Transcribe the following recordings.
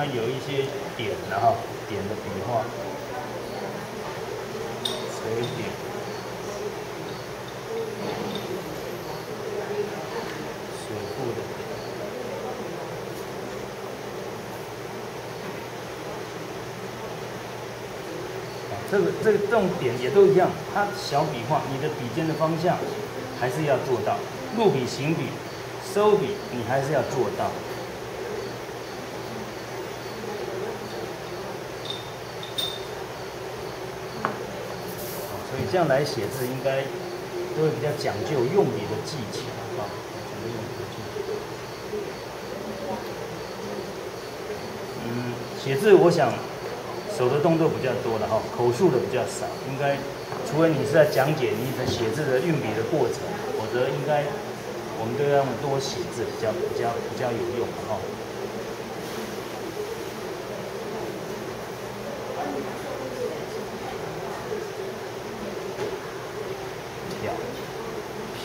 那有一些点的哈，点的笔画，垂点，水部的点。这个这个这种点也都一样，它小笔画，你的笔尖的方向还是要做到，入笔、行笔、收笔，你还是要做到。所以这样来写字，应该都会比较讲究用笔的技巧啊，讲究用笔的技巧。嗯，写字我想手的动作比较多的哈，口述的比较少，应该除非你是在讲解你的写字的运笔的过程，否则应该我们都要多写字，比较比较比较有用哈。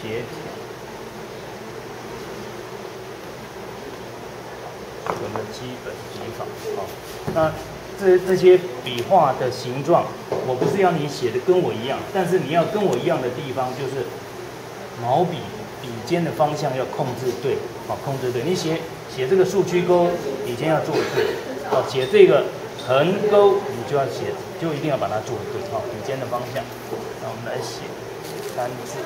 撇挑，我们基本笔法好。那这这些笔画的形状，我不是要你写的跟我一样，但是你要跟我一样的地方就是毛笔笔尖的方向要控制对，好，控制对。你写写这个竖曲钩，笔尖要做对，好，写这个横钩，你就要写，就一定要把它做对，好，笔尖的方向。那我们来写单字。